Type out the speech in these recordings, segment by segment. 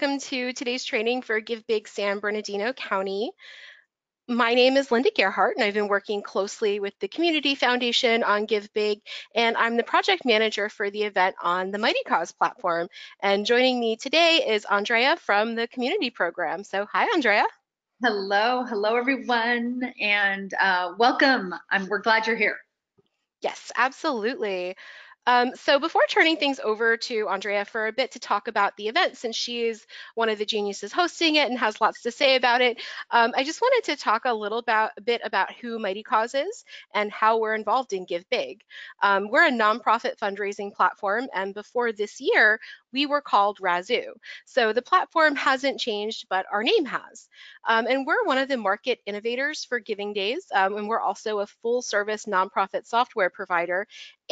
Welcome to today's training for Give Big San Bernardino County. My name is Linda Gerhart, and I've been working closely with the Community Foundation on Give Big, and I'm the project manager for the event on the Mighty Cause platform. And joining me today is Andrea from the community program. So hi, Andrea. Hello, hello everyone, and uh, welcome. I'm, we're glad you're here. Yes, absolutely. Um, so before turning things over to Andrea for a bit to talk about the event, since she is one of the geniuses hosting it and has lots to say about it, um, I just wanted to talk a little about, a bit about who Mighty Cause is and how we're involved in Give Big. Um, we're a nonprofit fundraising platform, and before this year, we were called Razoo. So the platform hasn't changed, but our name has. Um, and we're one of the market innovators for Giving Days, um, and we're also a full service nonprofit software provider.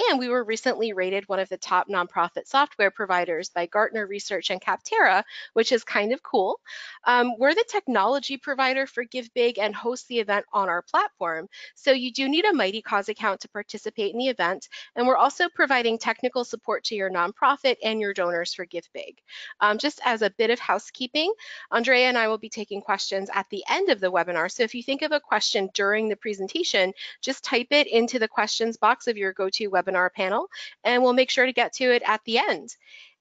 And we were recently rated one of the top nonprofit software providers by Gartner Research and Capterra, which is kind of cool. Um, we're the technology provider for Give Big and host the event on our platform. So you do need a Mighty Cause account to participate in the event. And we're also providing technical support to your nonprofit and your donors for Give Big. Um, just as a bit of housekeeping, Andrea and I will be taking questions at the end of the webinar. So if you think of a question during the presentation, just type it into the questions box of your GoToWebinar panel, and we'll make sure to get to it at the end.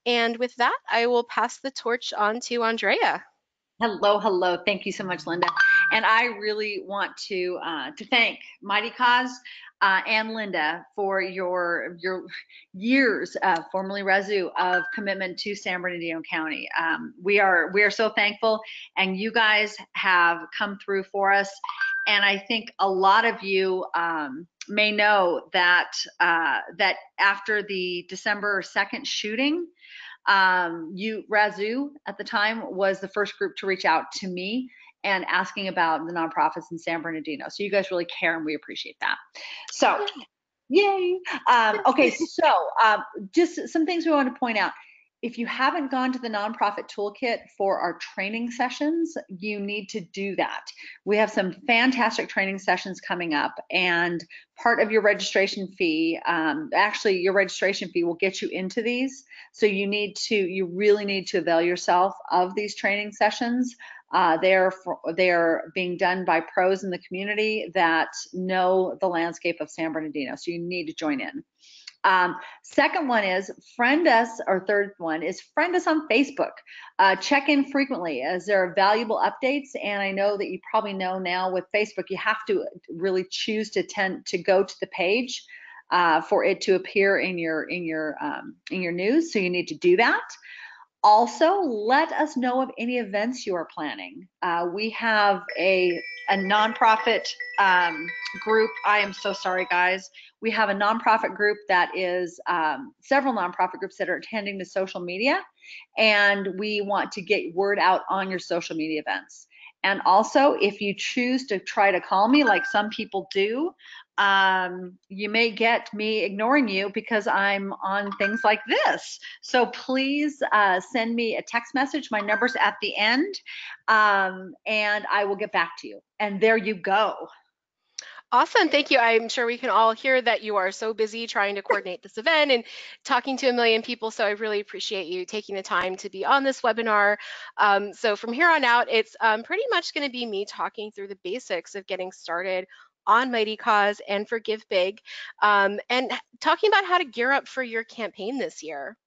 And with that, I will pass the torch on to Andrea. Hello, hello. Thank you so much, Linda. And I really want to uh, to thank Mighty Cause uh, and Linda for your your years, uh, formerly Razoo, of commitment to San Bernardino County. Um, we are we are so thankful, and you guys have come through for us. And I think a lot of you um, may know that uh, that after the December 2nd shooting, um, you Razoo at the time was the first group to reach out to me and asking about the nonprofits in San Bernardino. So you guys really care and we appreciate that. So yay. Um, okay, so um, just some things we want to point out. If you haven't gone to the nonprofit toolkit for our training sessions, you need to do that. We have some fantastic training sessions coming up, and part of your registration fee, um, actually, your registration fee will get you into these. So you need to, you really need to avail yourself of these training sessions. Uh, they're for, they're being done by pros in the community that know the landscape of San Bernardino. So you need to join in. Um, second one is friend us, or third one is friend us on Facebook. Uh, check in frequently as there are valuable updates. And I know that you probably know now with Facebook, you have to really choose to tend to go to the page uh, for it to appear in your in your um, in your news. So you need to do that. Also, let us know of any events you are planning. Uh, we have a, a nonprofit um, group. I am so sorry, guys. We have a nonprofit group that is um, several nonprofit groups that are attending the social media, and we want to get word out on your social media events. And also, if you choose to try to call me, like some people do, um, you may get me ignoring you because I'm on things like this. So please uh, send me a text message. My number's at the end, um, and I will get back to you. And there you go. Awesome, thank you. I'm sure we can all hear that you are so busy trying to coordinate this event and talking to a million people. So I really appreciate you taking the time to be on this webinar. Um, so from here on out, it's um, pretty much going to be me talking through the basics of getting started on Mighty Cause and for Give Big, um, and talking about how to gear up for your campaign this year.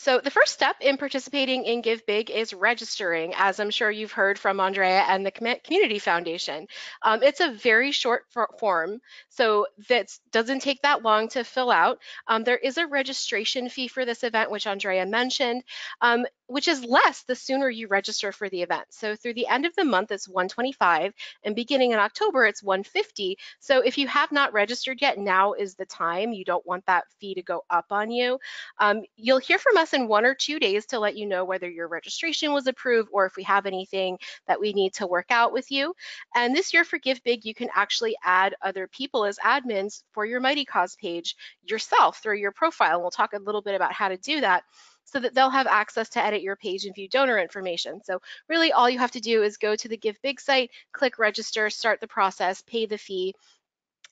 So the first step in participating in Give Big is registering, as I'm sure you've heard from Andrea and the Community Foundation. Um, it's a very short form, so that doesn't take that long to fill out. Um, there is a registration fee for this event, which Andrea mentioned. Um, which is less the sooner you register for the event. So through the end of the month, it's 125 and beginning in October, it's 150. So if you have not registered yet, now is the time. You don't want that fee to go up on you. Um, you'll hear from us in one or two days to let you know whether your registration was approved or if we have anything that we need to work out with you. And this year for Give Big, you can actually add other people as admins for your Mighty Cause page yourself through your profile. We'll talk a little bit about how to do that so that they'll have access to edit your page and view donor information. So really all you have to do is go to the Give Big site, click register, start the process, pay the fee,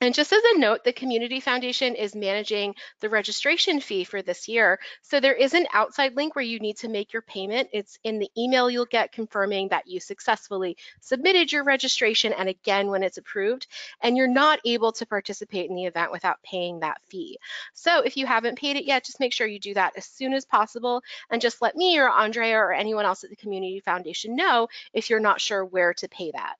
And just as a note, the Community Foundation is managing the registration fee for this year. So there is an outside link where you need to make your payment. It's in the email you'll get confirming that you successfully submitted your registration and again when it's approved. And you're not able to participate in the event without paying that fee. So if you haven't paid it yet, just make sure you do that as soon as possible and just let me or Andrea or anyone else at the Community Foundation know if you're not sure where to pay that.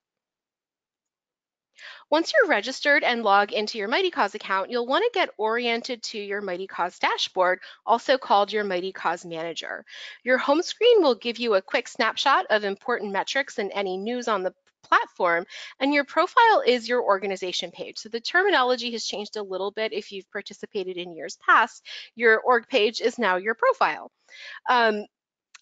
Once you're registered and log into your Mightycause account, you'll want to get oriented to your Mightycause dashboard, also called your Mightycause Manager. Your home screen will give you a quick snapshot of important metrics and any news on the platform and your profile is your organization page. So the terminology has changed a little bit if you've participated in years past. Your org page is now your profile. Um,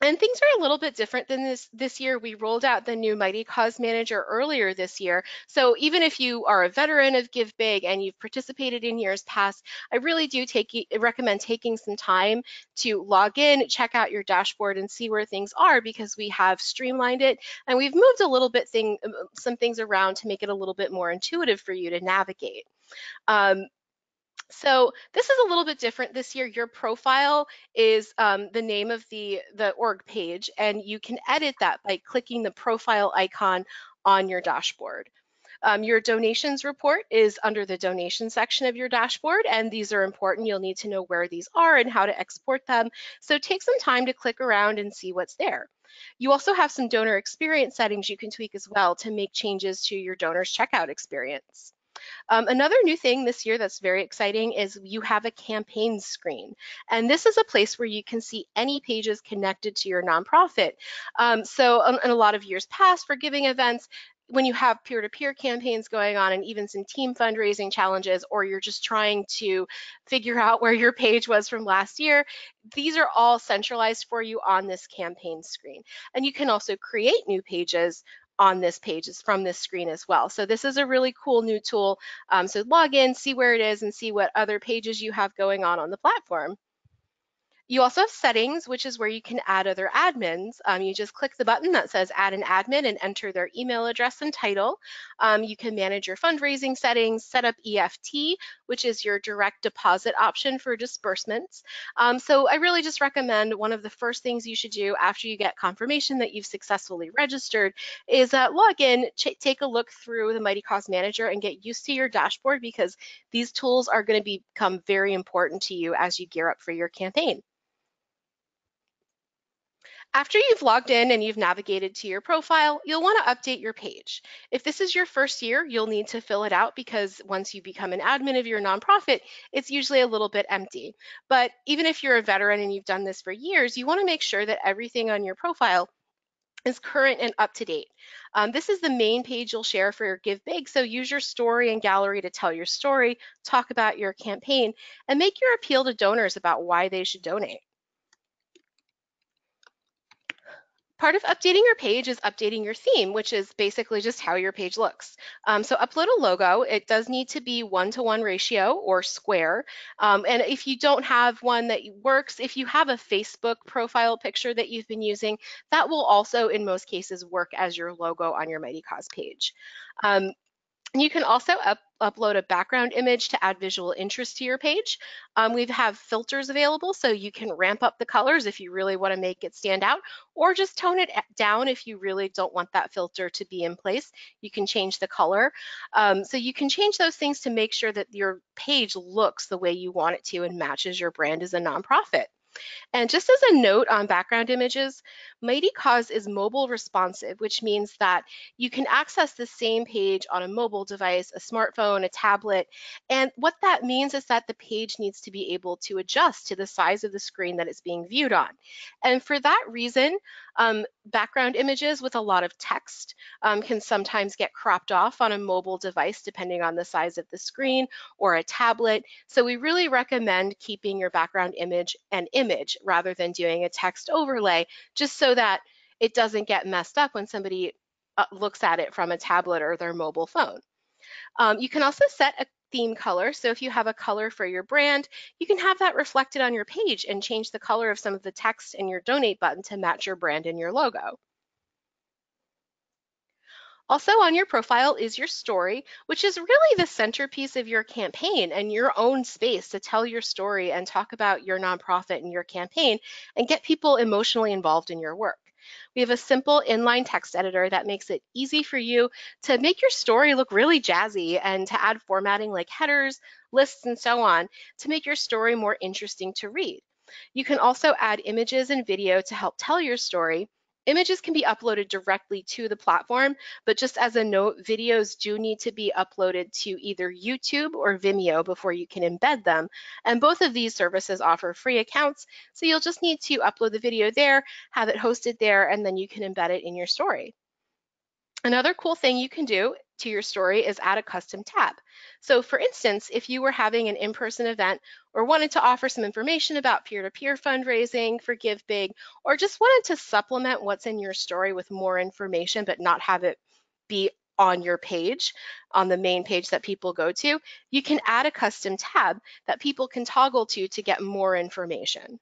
and things are a little bit different than this this year. We rolled out the new Mighty Cause Manager earlier this year. So even if you are a veteran of Give Big and you've participated in years past, I really do take recommend taking some time to log in, check out your dashboard and see where things are because we have streamlined it and we've moved a little bit thing um, some things around to make it a little bit more intuitive for you to navigate. Um, so this is a little bit different this year. Your profile is um, the name of the, the org page, and you can edit that by clicking the profile icon on your dashboard. Um, your donations report is under the donation section of your dashboard, and these are important. You'll need to know where these are and how to export them. So take some time to click around and see what's there. You also have some donor experience settings you can tweak as well to make changes to your donor's checkout experience. Um, another new thing this year that's very exciting is you have a campaign screen. And this is a place where you can see any pages connected to your nonprofit. Um, so um, in a lot of years past for giving events, when you have peer-to-peer -peer campaigns going on and even some team fundraising challenges or you're just trying to figure out where your page was from last year these are all centralized for you on this campaign screen and you can also create new pages on this page is from this screen as well. So this is a really cool new tool. Um, so log in, see where it is, and see what other pages you have going on on the platform. You also have settings, which is where you can add other admins. Um, you just click the button that says add an admin and enter their email address and title. Um, you can manage your fundraising settings, set up EFT, which is your direct deposit option for disbursements. Um, so I really just recommend one of the first things you should do after you get confirmation that you've successfully registered is uh, log in, take a look through the Mightycause Manager and get used to your dashboard because these tools are going to become very important to you as you gear up for your campaign. After you've logged in and you've navigated to your profile, you'll want to update your page. If this is your first year, you'll need to fill it out because once you become an admin of your nonprofit, it's usually a little bit empty. But even if you're a veteran and you've done this for years, you want to make sure that everything on your profile is current and up to date. Um, this is the main page you'll share for your Give Big, so use your story and gallery to tell your story, talk about your campaign, and make your appeal to donors about why they should donate. Part of updating your page is updating your theme, which is basically just how your page looks. Um, so upload a logo. It does need to be one-to-one -one ratio or square. Um, and if you don't have one that works, if you have a Facebook profile picture that you've been using, that will also in most cases work as your logo on your Mightycause page. Um, you can also up, upload a background image to add visual interest to your page. Um, we have filters available so you can ramp up the colors if you really want to make it stand out or just tone it down if you really don't want that filter to be in place. You can change the color. Um, so you can change those things to make sure that your page looks the way you want it to and matches your brand as a nonprofit. And just as a note on background images, Mightycause is mobile responsive, which means that you can access the same page on a mobile device, a smartphone, a tablet. And what that means is that the page needs to be able to adjust to the size of the screen that it's being viewed on. And for that reason, um, background images with a lot of text um, can sometimes get cropped off on a mobile device depending on the size of the screen or a tablet. So we really recommend keeping your background image an image rather than doing a text overlay just so that it doesn't get messed up when somebody uh, looks at it from a tablet or their mobile phone. Um, you can also set a theme color. So if you have a color for your brand, you can have that reflected on your page and change the color of some of the text in your donate button to match your brand and your logo. Also on your profile is your story, which is really the centerpiece of your campaign and your own space to tell your story and talk about your nonprofit and your campaign and get people emotionally involved in your work. We have a simple inline text editor that makes it easy for you to make your story look really jazzy and to add formatting like headers, lists, and so on to make your story more interesting to read. You can also add images and video to help tell your story Images can be uploaded directly to the platform, but just as a note, videos do need to be uploaded to either YouTube or Vimeo before you can embed them. And both of these services offer free accounts, so you'll just need to upload the video there, have it hosted there, and then you can embed it in your story. Another cool thing you can do to your story is add a custom tab. So for instance, if you were having an in-person event or wanted to offer some information about peer-to-peer fundraising for Give Big, or just wanted to supplement what's in your story with more information but not have it be on your page, on the main page that people go to, you can add a custom tab that people can toggle to to get more information.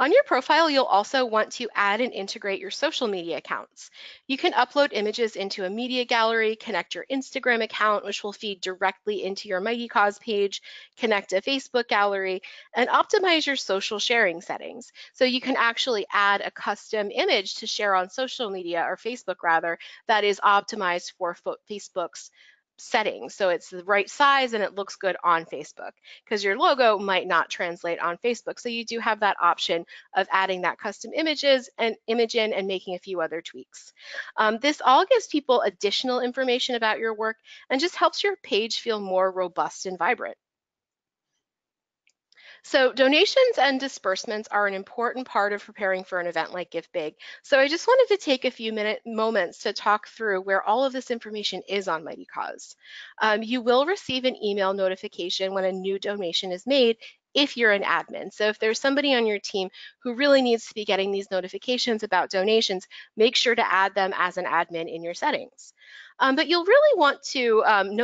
On your profile, you'll also want to add and integrate your social media accounts. You can upload images into a media gallery, connect your Instagram account, which will feed directly into your Mighty Cause page, connect a Facebook gallery, and optimize your social sharing settings. So you can actually add a custom image to share on social media, or Facebook rather, that is optimized for Facebook's settings. So it's the right size and it looks good on Facebook because your logo might not translate on Facebook. So you do have that option of adding that custom images and image in and making a few other tweaks. Um, this all gives people additional information about your work and just helps your page feel more robust and vibrant. So donations and disbursements are an important part of preparing for an event like Give Big. So I just wanted to take a few minute moments to talk through where all of this information is on Mighty Cause. Um, you will receive an email notification when a new donation is made if you're an admin. So if there's somebody on your team who really needs to be getting these notifications about donations, make sure to add them as an admin in your settings. Um, but you'll really want to um,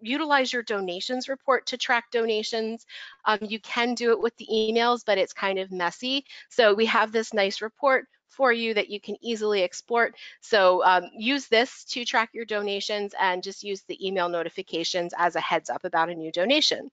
utilize your donations report to track donations. Um, you can do it with the emails, but it's kind of messy. So we have this nice report for you that you can easily export. So um, use this to track your donations and just use the email notifications as a heads up about a new donation.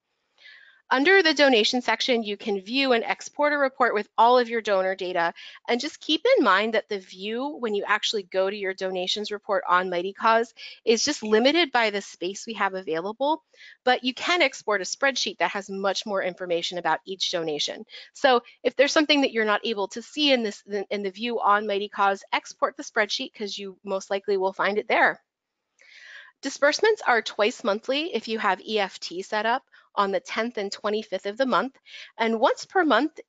Under the donation section, you can view and export a report with all of your donor data. And just keep in mind that the view, when you actually go to your donations report on Mighty Cause, is just limited by the space we have available. But you can export a spreadsheet that has much more information about each donation. So if there's something that you're not able to see in this in the view on Mighty Cause, export the spreadsheet because you most likely will find it there. Disbursements are twice monthly if you have EFT set up on the 10th and 25th of the month, and once per month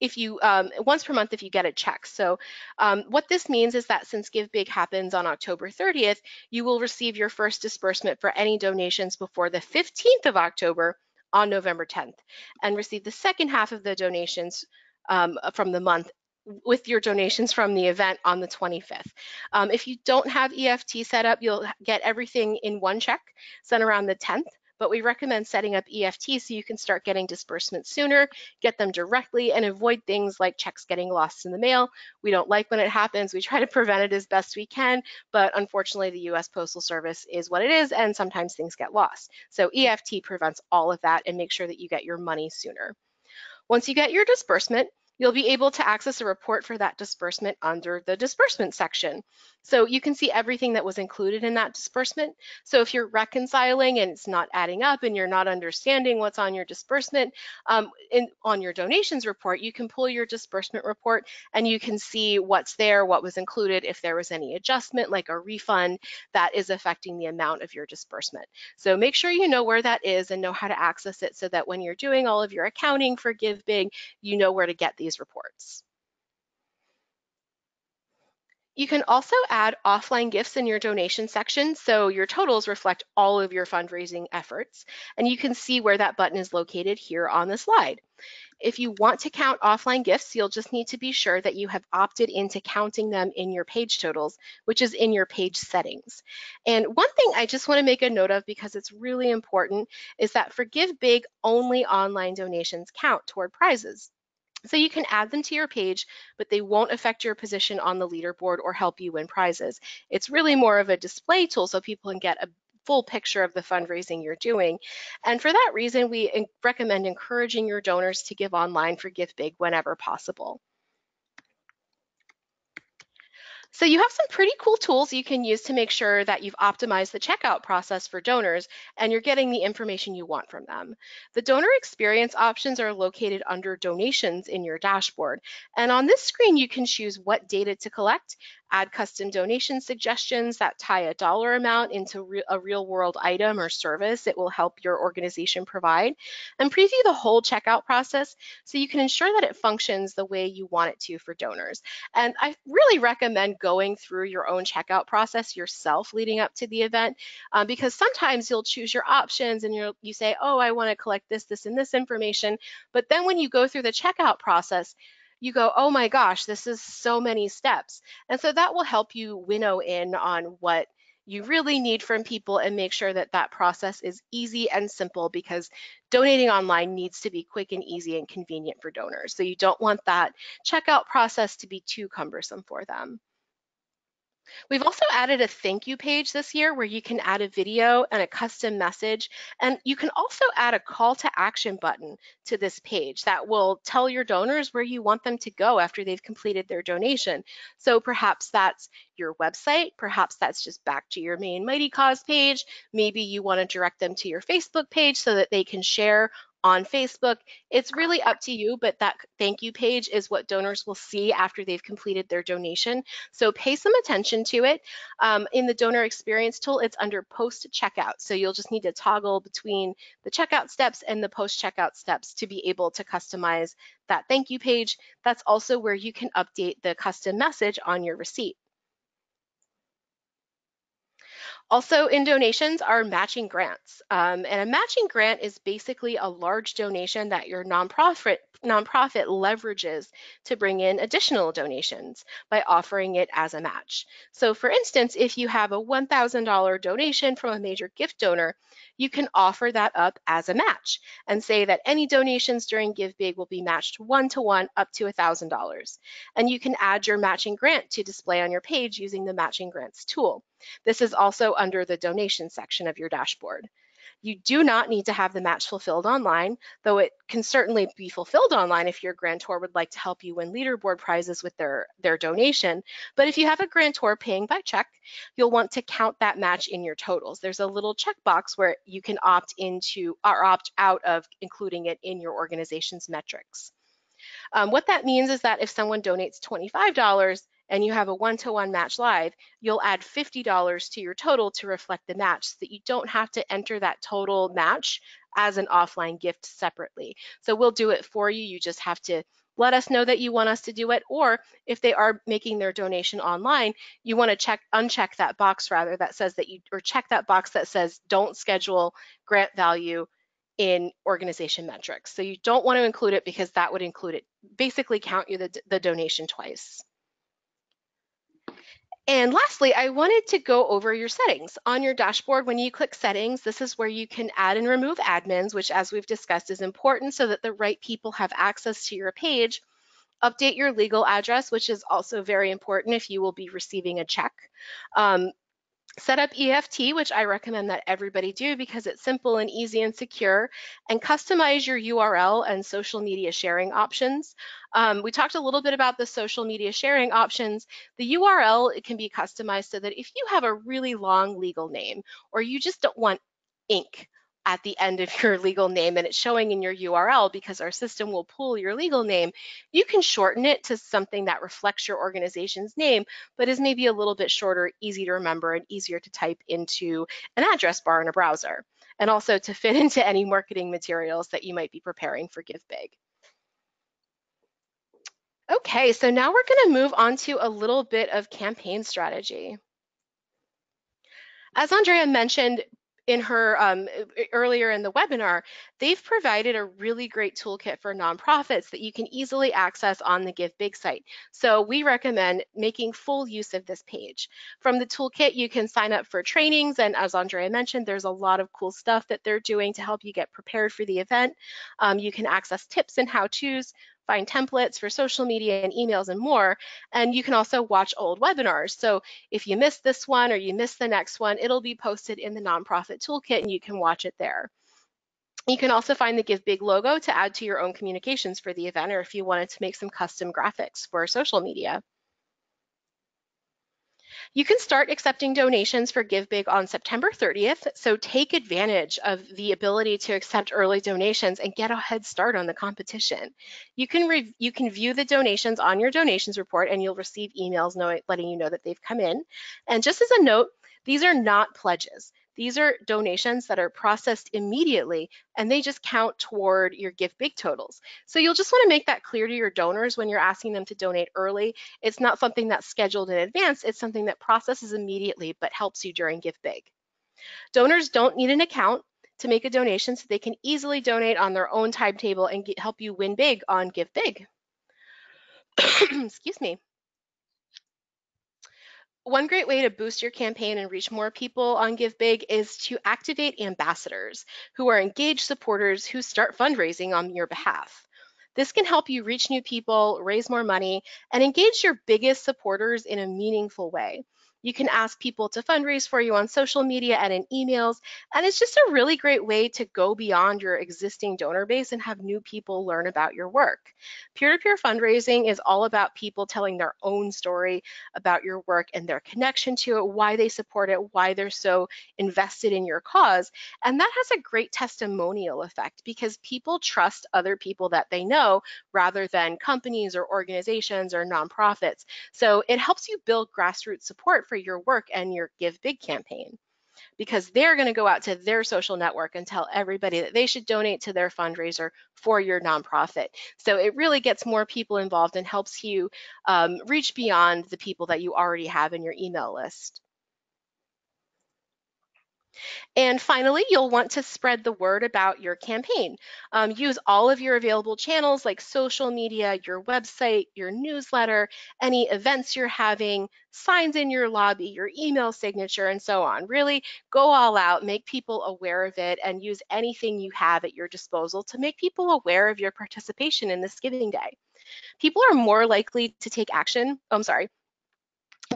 if you um, once per month if you get a check. So um, what this means is that since Give Big happens on October 30th, you will receive your first disbursement for any donations before the 15th of October on November 10th, and receive the second half of the donations um, from the month with your donations from the event on the 25th. Um, if you don't have EFT set up, you'll get everything in one check sent around the 10th but we recommend setting up EFT so you can start getting disbursements sooner, get them directly, and avoid things like checks getting lost in the mail. We don't like when it happens. We try to prevent it as best we can, but unfortunately, the US Postal Service is what it is, and sometimes things get lost. So EFT prevents all of that and make sure that you get your money sooner. Once you get your disbursement, you'll be able to access a report for that disbursement under the disbursement section. So you can see everything that was included in that disbursement. So if you're reconciling and it's not adding up and you're not understanding what's on your disbursement, um, in, on your donations report, you can pull your disbursement report and you can see what's there, what was included, if there was any adjustment like a refund that is affecting the amount of your disbursement. So make sure you know where that is and know how to access it so that when you're doing all of your accounting for Give Big, you know where to get these these reports. You can also add offline gifts in your donation section so your totals reflect all of your fundraising efforts and you can see where that button is located here on the slide. If you want to count offline gifts, you'll just need to be sure that you have opted into counting them in your page totals, which is in your page settings. And one thing I just want to make a note of because it's really important is that for Give Big, only online donations count toward prizes. So you can add them to your page, but they won't affect your position on the leaderboard or help you win prizes. It's really more of a display tool so people can get a full picture of the fundraising you're doing. And for that reason, we recommend encouraging your donors to give online for Give Big whenever possible. So you have some pretty cool tools you can use to make sure that you've optimized the checkout process for donors and you're getting the information you want from them. The donor experience options are located under donations in your dashboard. And on this screen, you can choose what data to collect add custom donation suggestions that tie a dollar amount into re a real world item or service it will help your organization provide, and preview the whole checkout process so you can ensure that it functions the way you want it to for donors. And I really recommend going through your own checkout process yourself leading up to the event um, because sometimes you'll choose your options and you'll, you say, oh, I want to collect this, this, and this information. But then when you go through the checkout process, you go, oh my gosh, this is so many steps. And so that will help you winnow in on what you really need from people and make sure that that process is easy and simple because donating online needs to be quick and easy and convenient for donors. So you don't want that checkout process to be too cumbersome for them. We've also added a thank you page this year where you can add a video and a custom message. And you can also add a call to action button to this page that will tell your donors where you want them to go after they've completed their donation. So perhaps that's your website, perhaps that's just back to your main Mighty Cause page. Maybe you want to direct them to your Facebook page so that they can share on Facebook. It's really up to you, but that thank you page is what donors will see after they've completed their donation. So pay some attention to it. Um, in the donor experience tool, it's under post checkout. So you'll just need to toggle between the checkout steps and the post checkout steps to be able to customize that thank you page. That's also where you can update the custom message on your receipt. Also in donations are matching grants. Um, and a matching grant is basically a large donation that your nonprofit nonprofit leverages to bring in additional donations by offering it as a match. So for instance, if you have a $1,000 donation from a major gift donor, you can offer that up as a match and say that any donations during GiveBig will be matched one to one up to $1,000. And you can add your matching grant to display on your page using the matching grants tool. This is also under the donation section of your dashboard. You do not need to have the match fulfilled online, though it can certainly be fulfilled online if your grantor would like to help you win leaderboard prizes with their, their donation. But if you have a grantor paying by check, you'll want to count that match in your totals. There's a little checkbox where you can opt into or opt out of including it in your organization's metrics. Um, what that means is that if someone donates $25, and you have a one-to-one match live, you'll add $50 to your total to reflect the match so that you don't have to enter that total match as an offline gift separately. So we'll do it for you. You just have to let us know that you want us to do it or if they are making their donation online you want to check uncheck that box rather that says that you or check that box that says don't schedule grant value in organization metrics so you don't want to include it because that would include it basically count you the, the donation twice and lastly, I wanted to go over your settings. On your dashboard, when you click settings, this is where you can add and remove admins, which as we've discussed is important so that the right people have access to your page. Update your legal address, which is also very important if you will be receiving a check. Um, Set up EFT, which I recommend that everybody do because it's simple and easy and secure, and customize your URL and social media sharing options. Um, we talked a little bit about the social media sharing options. The URL it can be customized so that if you have a really long legal name or you just don't want Inc at the end of your legal name and it's showing in your URL because our system will pull your legal name, you can shorten it to something that reflects your organization's name, but is maybe a little bit shorter, easy to remember, and easier to type into an address bar in a browser, and also to fit into any marketing materials that you might be preparing for Give Big. Okay, so now we're going to move on to a little bit of campaign strategy. As Andrea mentioned, in her um, earlier in the webinar, they've provided a really great toolkit for nonprofits that you can easily access on the Give Big site. So we recommend making full use of this page. From the toolkit, you can sign up for trainings, and as Andrea mentioned, there's a lot of cool stuff that they're doing to help you get prepared for the event. Um, you can access tips and how-tos, find templates for social media and emails and more. And you can also watch old webinars. So if you missed this one or you missed the next one, it'll be posted in the nonprofit toolkit and you can watch it there. You can also find the Give Big logo to add to your own communications for the event or if you wanted to make some custom graphics for social media. You can start accepting donations for GiveBig on September 30th, so take advantage of the ability to accept early donations and get a head start on the competition. You can, you can view the donations on your donations report and you'll receive emails knowing, letting you know that they've come in. And just as a note, these are not pledges. These are donations that are processed immediately and they just count toward your Give Big totals. So you'll just want to make that clear to your donors when you're asking them to donate early. It's not something that's scheduled in advance, it's something that processes immediately but helps you during Give Big. Donors don't need an account to make a donation so they can easily donate on their own timetable and get, help you win big on Give Big. Excuse me. One great way to boost your campaign and reach more people on GiveBig is to activate ambassadors who are engaged supporters who start fundraising on your behalf. This can help you reach new people, raise more money, and engage your biggest supporters in a meaningful way. You can ask people to fundraise for you on social media and in emails. And it's just a really great way to go beyond your existing donor base and have new people learn about your work. Peer-to-peer fundraising is all about people telling their own story about your work and their connection to it, why they support it, why they're so invested in your cause. And that has a great testimonial effect because people trust other people that they know rather than companies or organizations or nonprofits. So it helps you build grassroots support for your work and your Give Big campaign because they're going to go out to their social network and tell everybody that they should donate to their fundraiser for your nonprofit. So it really gets more people involved and helps you um, reach beyond the people that you already have in your email list. And finally, you'll want to spread the word about your campaign. Um, use all of your available channels like social media, your website, your newsletter, any events you're having, signs in your lobby, your email signature, and so on. Really go all out, make people aware of it, and use anything you have at your disposal to make people aware of your participation in this giving day. People are more likely to take action. Oh, I'm sorry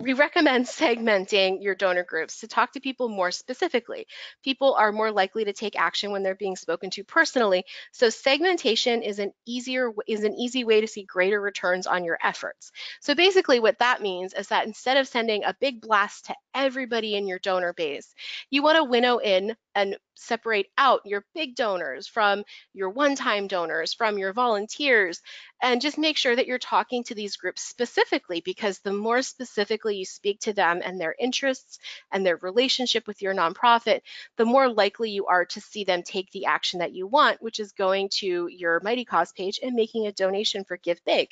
we recommend segmenting your donor groups to talk to people more specifically. People are more likely to take action when they're being spoken to personally, so segmentation is an easier is an easy way to see greater returns on your efforts. So basically what that means is that instead of sending a big blast to everybody in your donor base, you want to winnow in and separate out your big donors from your one-time donors, from your volunteers, and just make sure that you're talking to these groups specifically because the more specifically you speak to them and their interests and their relationship with your nonprofit, the more likely you are to see them take the action that you want, which is going to your Mighty Cause page and making a donation for Give Big.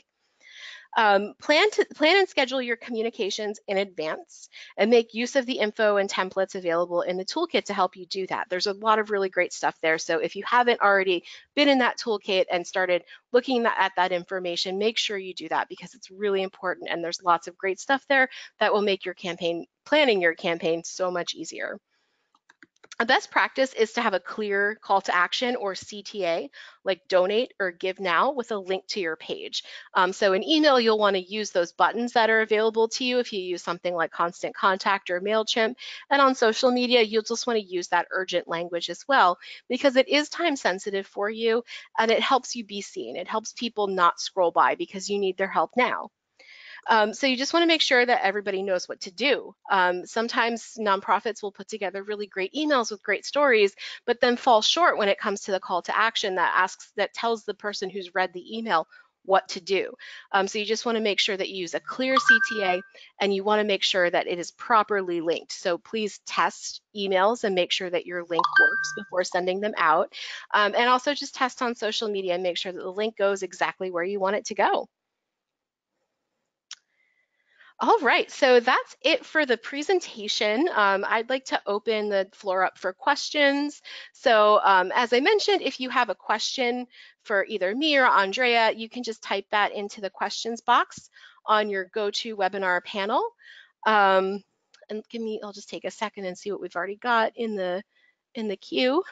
Um, plan, to, plan and schedule your communications in advance and make use of the info and templates available in the toolkit to help you do that. There's a lot of really great stuff there. So if you haven't already been in that toolkit and started looking at that information, make sure you do that because it's really important and there's lots of great stuff there that will make your campaign, planning your campaign so much easier. A best practice is to have a clear call to action or CTA, like donate or give now with a link to your page. Um, so in email, you'll want to use those buttons that are available to you if you use something like Constant Contact or MailChimp. And on social media, you'll just want to use that urgent language as well, because it is time sensitive for you and it helps you be seen. It helps people not scroll by because you need their help now. Um, so you just want to make sure that everybody knows what to do. Um, sometimes nonprofits will put together really great emails with great stories, but then fall short when it comes to the call to action that asks that tells the person who's read the email what to do. Um, so you just want to make sure that you use a clear CTA and you want to make sure that it is properly linked. So please test emails and make sure that your link works before sending them out. Um, and also just test on social media and make sure that the link goes exactly where you want it to go. All right, so that's it for the presentation. Um, I'd like to open the floor up for questions. So um, as I mentioned, if you have a question for either me or Andrea, you can just type that into the questions box on your GoToWebinar panel. Um, and give me, I'll just take a second and see what we've already got in the, in the queue.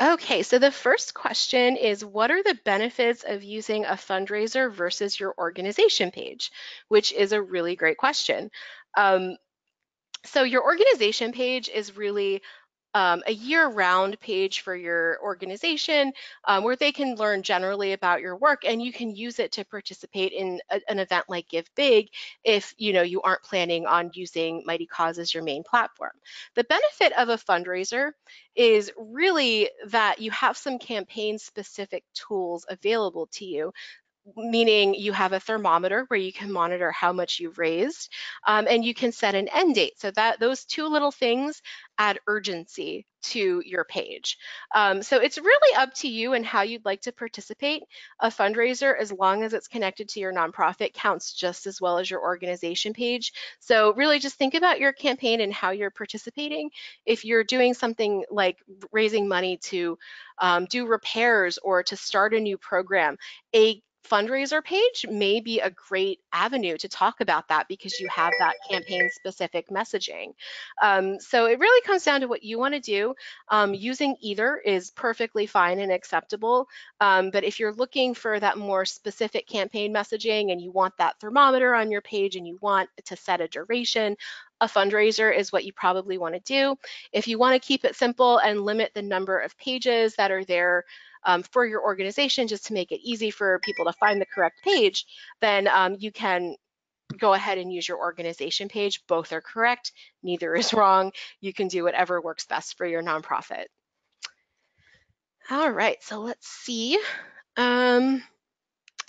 Okay, so the first question is what are the benefits of using a fundraiser versus your organization page? Which is a really great question. Um, so your organization page is really um, a year-round page for your organization um, where they can learn generally about your work and you can use it to participate in a, an event like Give Big if you know you aren't planning on using Mighty Cause as your main platform. The benefit of a fundraiser is really that you have some campaign specific tools available to you meaning you have a thermometer where you can monitor how much you've raised um, and you can set an end date. So that those two little things add urgency to your page. Um, so it's really up to you and how you'd like to participate. A fundraiser as long as it's connected to your nonprofit counts just as well as your organization page. So really just think about your campaign and how you're participating. If you're doing something like raising money to um, do repairs or to start a new program a fundraiser page may be a great avenue to talk about that because you have that campaign specific messaging. Um, so it really comes down to what you want to do. Um, using either is perfectly fine and acceptable. Um, but if you're looking for that more specific campaign messaging and you want that thermometer on your page and you want to set a duration, a fundraiser is what you probably want to do. If you want to keep it simple and limit the number of pages that are there um, for your organization just to make it easy for people to find the correct page, then um, you can go ahead and use your organization page. Both are correct, neither is wrong. You can do whatever works best for your nonprofit. All right, so let's see. Um,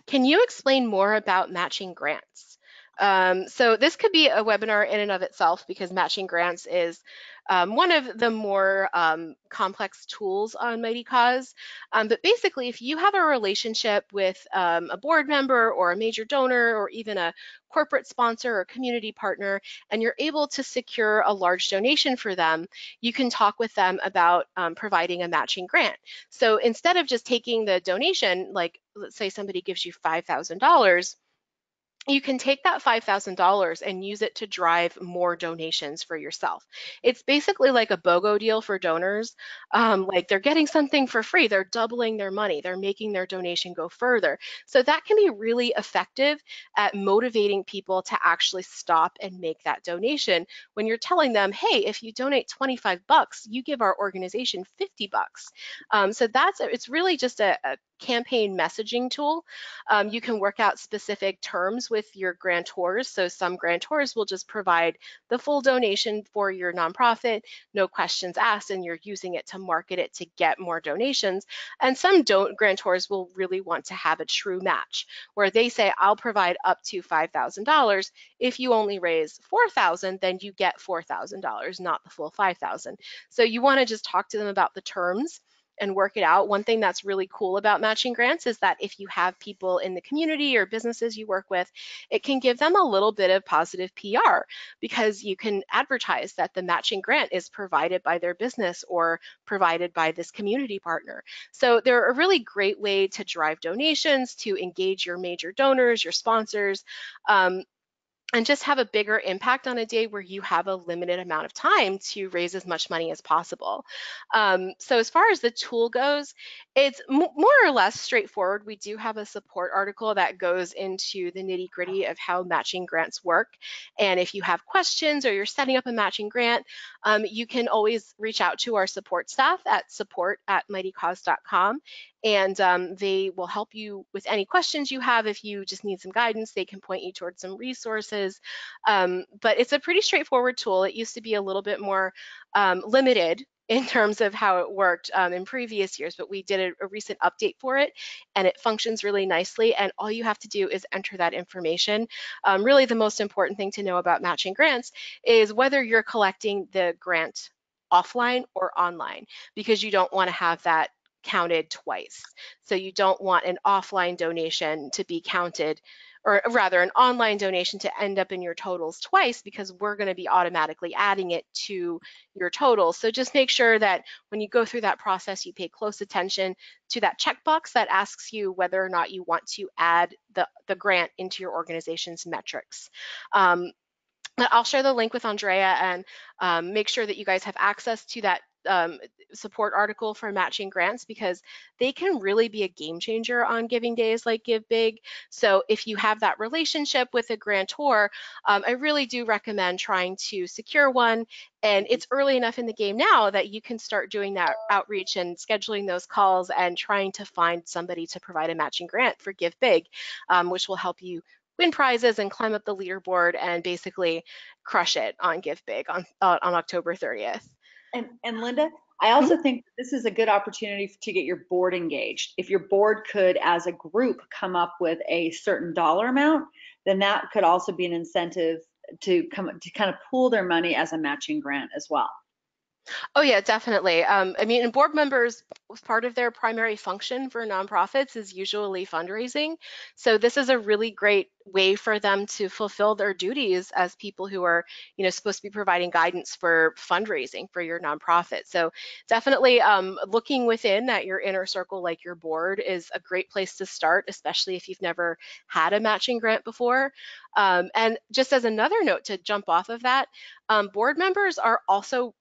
can you explain more about matching grants? Um, so this could be a webinar in and of itself because matching grants is um, one of the more um, complex tools on Mighty Cause. Um, but basically, if you have a relationship with um, a board member or a major donor or even a corporate sponsor or community partner, and you're able to secure a large donation for them, you can talk with them about um, providing a matching grant. So instead of just taking the donation, like let's say somebody gives you $5,000, you can take that $5,000 and use it to drive more donations for yourself. It's basically like a BOGO deal for donors. Um, like they're getting something for free, they're doubling their money, they're making their donation go further. So that can be really effective at motivating people to actually stop and make that donation when you're telling them, hey, if you donate 25 bucks, you give our organization 50 bucks. Um, so that's, it's really just a, a campaign messaging tool. Um, you can work out specific terms with your grantors. So some grantors will just provide the full donation for your nonprofit, no questions asked, and you're using it to market it to get more donations. And some don't grantors will really want to have a true match where they say, I'll provide up to $5,000. If you only raise 4,000, then you get $4,000, not the full 5,000. So you want to just talk to them about the terms and work it out. One thing that's really cool about matching grants is that if you have people in the community or businesses you work with, it can give them a little bit of positive PR because you can advertise that the matching grant is provided by their business or provided by this community partner. So they're a really great way to drive donations, to engage your major donors, your sponsors, um, and just have a bigger impact on a day where you have a limited amount of time to raise as much money as possible. Um, so as far as the tool goes, it's more or less straightforward. We do have a support article that goes into the nitty gritty of how matching grants work. And if you have questions or you're setting up a matching grant, um, you can always reach out to our support staff at support at mightycause.com and um, they will help you with any questions you have. If you just need some guidance, they can point you towards some resources. Um, but it's a pretty straightforward tool. It used to be a little bit more um, limited in terms of how it worked um, in previous years, but we did a, a, recent update for it and it functions really nicely. And all you have to do is enter that information. Um, really, the most important thing to know about matching grants is whether you're collecting the grant offline or online because you don't want to have that counted twice. So you don't want an offline donation to be counted, or rather an online donation to end up in your totals twice because we're going to be automatically adding it to your totals. So just make sure that when you go through that process, you pay close attention to that checkbox that asks you whether or not you want to add the, the grant into your organization's metrics. Um, I'll share the link with Andrea and um, make sure that you guys have access to that um, support article for matching grants because they can really be a game changer on giving days like Give Big. So if you have that relationship with a grantor, um, I really do recommend trying to secure one. And it's early enough in the game now that you can start doing that outreach and scheduling those calls and trying to find somebody to provide a matching grant for Give Big, um, which will help you win prizes and climb up the leaderboard and basically crush it on Give Big on uh, on October 30th. And and Linda, I also mm-hmm. think this is a good opportunity to get your board engaged. If your board could, as a group, come up with a certain dollar amount, then that could also be an incentive to come to kind of pool their money as a matching grant as well. Oh yeah, definitely. Um, I mean, board members, part of their primary function for nonprofits is usually fundraising. So this is a really great way for them to fulfill their duties as people who are, you know, supposed to be providing guidance for fundraising for your nonprofit. So definitely um, looking within at your inner circle, like your board, is a great place to start, especially if you've never had a matching grant before. Um, and just as another note to jump off of that, um, board members are also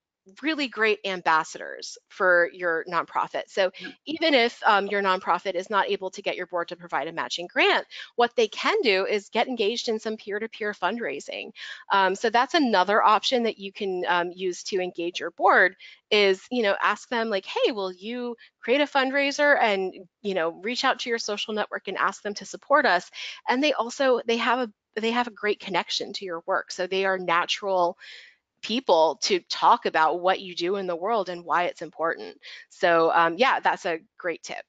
really great ambassadors for your nonprofit. So even if um, your nonprofit is not able to get your board to provide a matching grant, what they can do is get engaged in some peer-to-peer fundraising. Um, so that's another option that you can um, use to engage your board is, you know, ask them like, hey, will you create a fundraiser and, you know, reach out to your social network and ask them to support us. And they also, they have a they have a great connection to your work. So they are natural people to talk about what you do in the world and why it's important. So um, yeah, that's a great tip.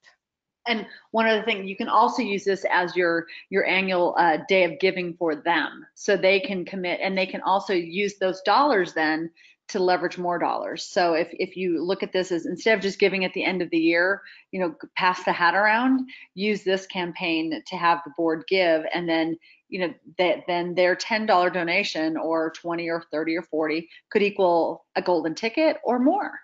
And one other thing, you can also use this as your your annual uh, day of giving for them, so they can commit, and they can also use those dollars then to leverage more dollars. So if if you look at this as instead of just giving at the end of the year, you know, pass the hat around, use this campaign to have the board give, and then you know that then their $10 donation or 20 or 30 or 40 could equal a golden ticket or more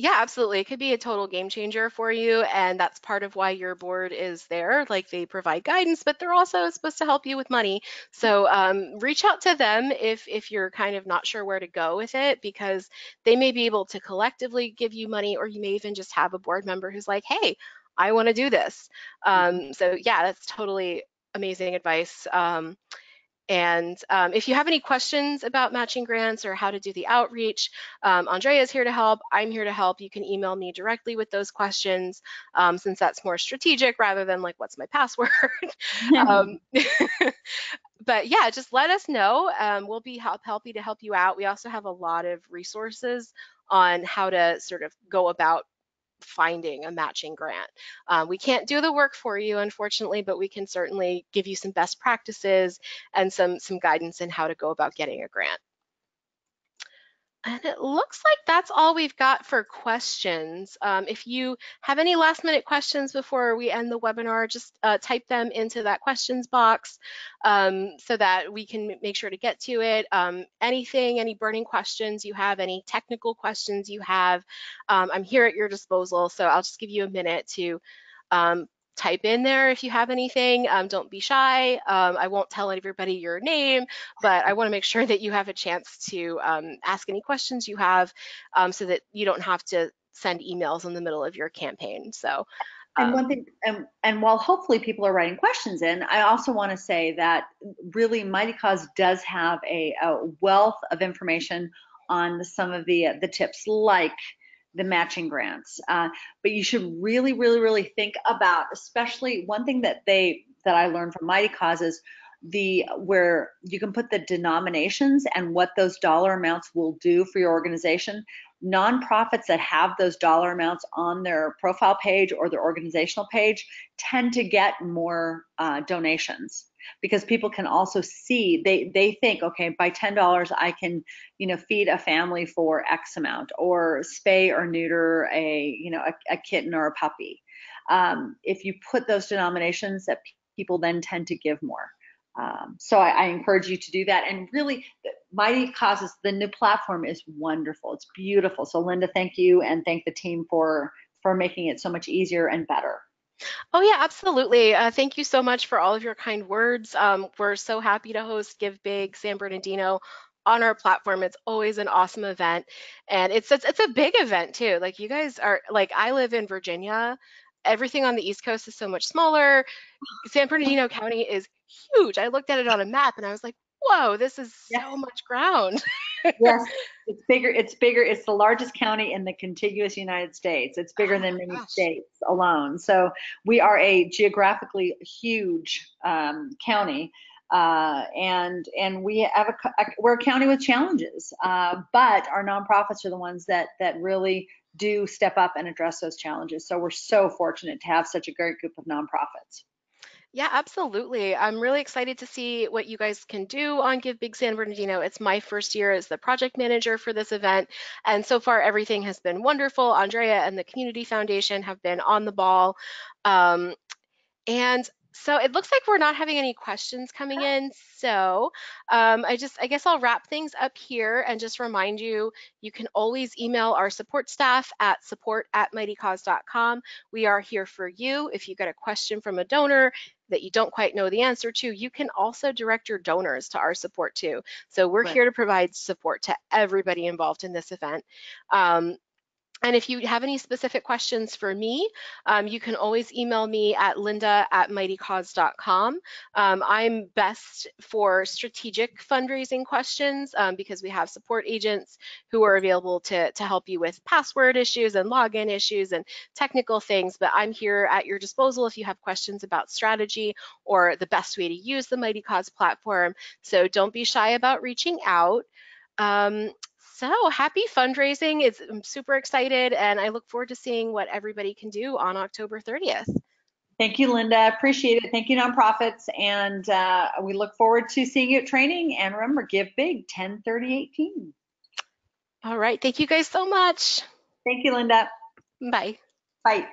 yeah, absolutely. It could be a total game changer for you. And that's part of why your board is there. Like they provide guidance, but they're also supposed to help you with money. So um, reach out to them if, if you're kind of not sure where to go with it, because they may be able to collectively give you money, or you may even just have a board member who's like, hey, I want to do this. Mm-hmm. Um, so yeah, that's totally amazing advice. Um, and um, if you have any questions about matching grants or how to do the outreach, um, Andrea is here to help. I'm here to help. You can email me directly with those questions um, since that's more strategic rather than like, what's my password? Um, but yeah, just let us know. Um, we'll be help, happy to help you out. We also have a lot of resources on how to sort of go about finding a matching grant. Um, we can't do the work for you, unfortunately, but we can certainly give you some best practices and some, some guidance in how to go about getting a grant. And it looks like that's all we've got for questions. Um, if you have any last minute questions before we end the webinar, just uh, type them into that questions box um, so that we can make sure to get to it. Um, anything, any burning questions you have, any technical questions you have, um, I'm here at your disposal. So I'll just give you a minute to um, type in there if you have anything. Um, don't be shy. Um, I won't tell everybody your name, but I want to make sure that you have a chance to um, ask any questions you have um, so that you don't have to send emails in the middle of your campaign. So. And one um, thing, and, and while hopefully people are writing questions in, I also want to say that really Mightycause does have a, a wealth of information on some of the the tips like the matching grants. Uh, but you should really, really, really think about, especially one thing that they that I learned from Mightycause's, the where you can put the denominations and what those dollar amounts will do for your organization. Nonprofits that have those dollar amounts on their profile page or their organizational page tend to get more uh, donations because people can also see they they think okay by ten dollars I can you know feed a family for X amount or spay or neuter a you know a, a kitten or a puppy. Um, if you put those denominations that people then tend to give more. Um, so I, I, encourage you to do that. And really, Mightycause's, the new platform is wonderful. It's beautiful. So Linda, thank you, and thank the team for for making it so much easier and better. Oh, yeah, absolutely. Uh, thank you so much for all of your kind words. Um, we're so happy to host GiveBIG San Bernardino on our platform. It's always an awesome event, and it's it's, it's a big event too. Like you guys are like I live in Virginia. Everything on the East Coast is so much smaller. San Bernardino County is huge. I looked at it on a map and I was like, whoa, this is yes. so much ground. yes, it's bigger. It's bigger. It's the largest county in the contiguous United States. It's bigger oh than many gosh. states alone. So we are a geographically huge um, county. Uh, and and we have a, a, we're a county with challenges, uh, but our nonprofits are the ones that that really do step up and address those challenges. So we're so fortunate to have such a great group of nonprofits. Yeah, absolutely. I'm really excited to see what you guys can do on GiveBIG San Bernardino. It's my first year as the project manager for this event, and so far everything has been wonderful. Andrea and the Community Foundation have been on the ball. Um, and so it looks like we're not having any questions coming in. So um, I just, I guess I'll wrap things up here and just remind you, you can always email our support staff at support at mightycause.com. We are here for you. If you get a question from a donor that you don't quite know the answer to, you can also direct your donors to our support too. So we're right. here to provide support to everybody involved in this event. Um, and if you have any specific questions for me, um, you can always email me at linda at mightycause.com. Um, I'm best for strategic fundraising questions um, because we have support agents who are available to, to help you with password issues and login issues and technical things, but I'm here at your disposal if you have questions about strategy or the best way to use the Mightycause platform. So don't be shy about reaching out. Um, so happy fundraising. It's, I'm super excited and I look forward to seeing what everybody can do on October 30th. Thank you, Linda. Appreciate it. Thank you, nonprofits. And uh, we look forward to seeing you at training. And remember, give big 10 30 18. All right. Thank you guys so much. Thank you, Linda. Bye. Bye.